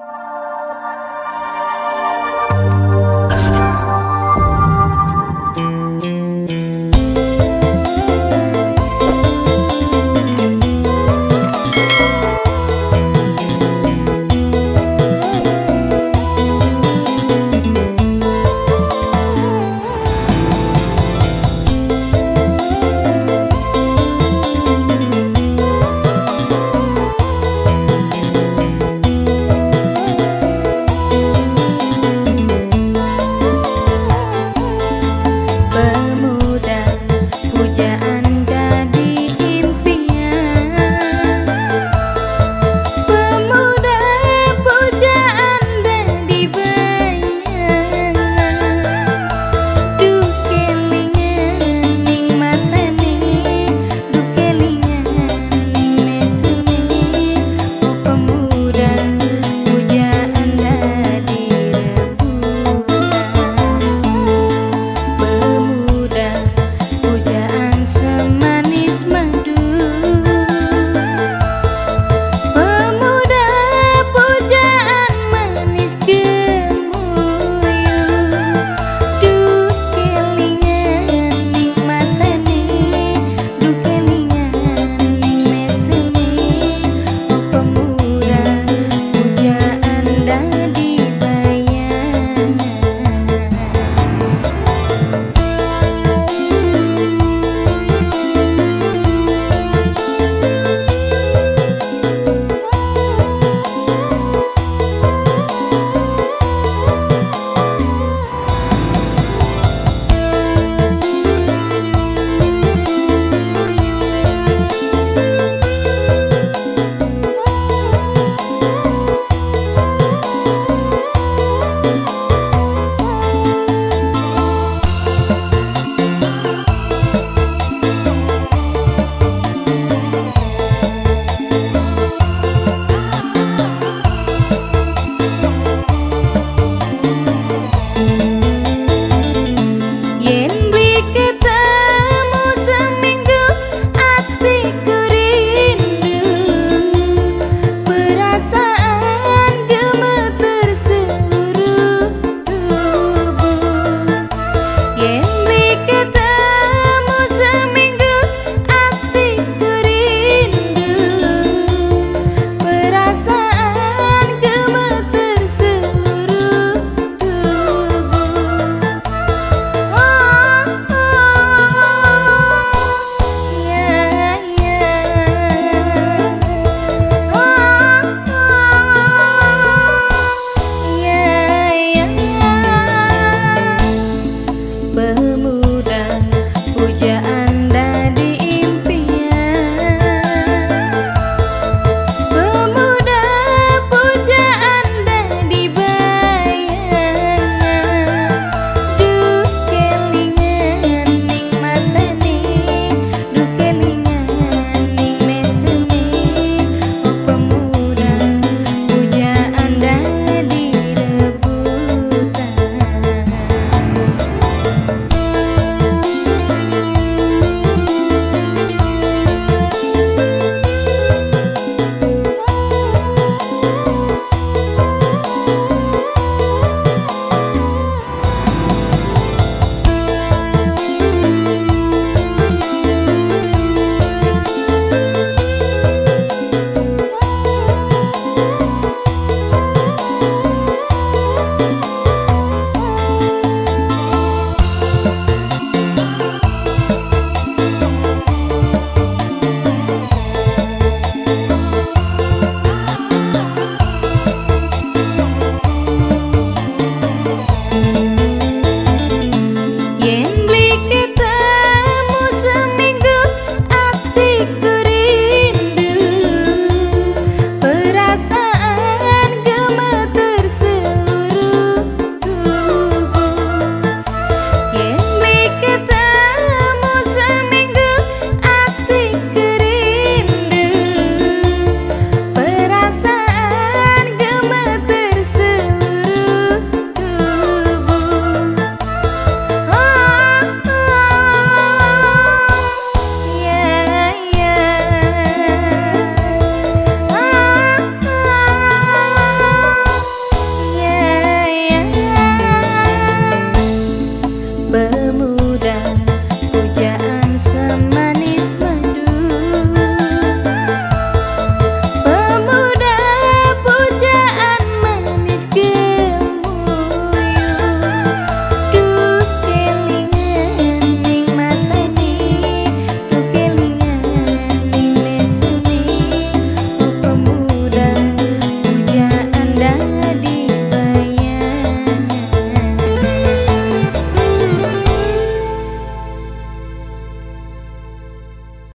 you